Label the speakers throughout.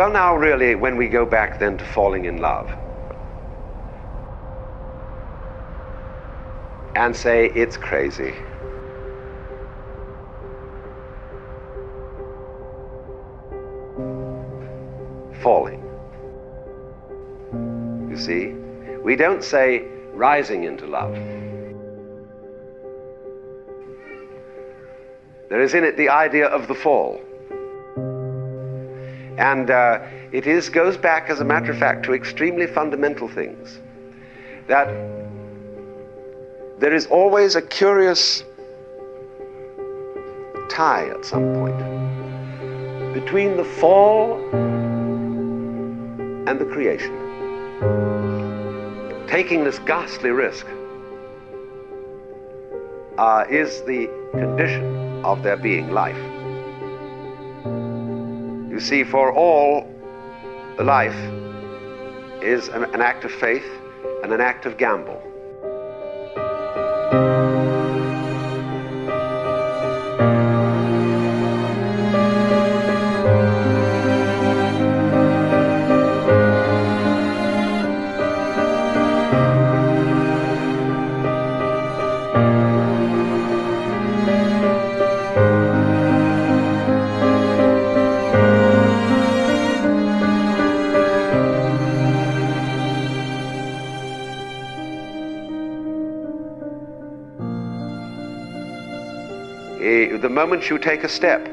Speaker 1: Well, now, really, when we go back then to falling in love and say it's crazy. Falling. You see? We don't say rising into love. There is in it the idea of the fall. And uh, it is, goes back, as a matter of fact, to extremely fundamental things. That there is always a curious tie at some point between the fall and the creation. Taking this ghastly risk uh, is the condition of there being life. You see, for all, the life is an, an act of faith and an act of gamble. Eh, the moment you take a step,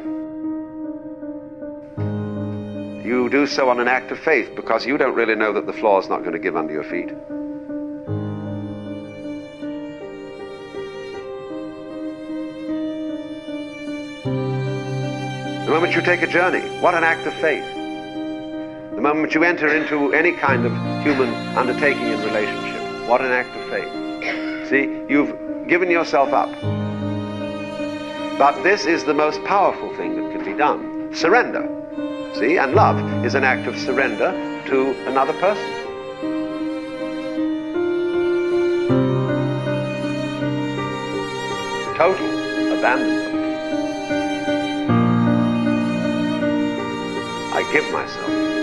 Speaker 1: you do so on an act of faith because you don't really know that the floor is not going to give under your feet. The moment you take a journey, what an act of faith. The moment you enter into any kind of human undertaking and relationship, what an act of faith. See, you've given yourself up. But this is the most powerful thing that can be done. Surrender. See? And love is an act of surrender to another person. Total abandonment. I give myself.